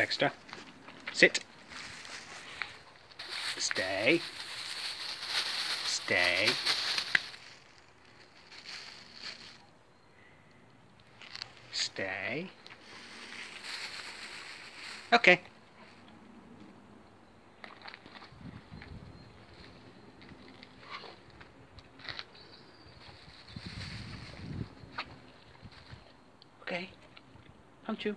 Dexter. Sit. Stay. Stay. Stay. Okay. Okay. Come to.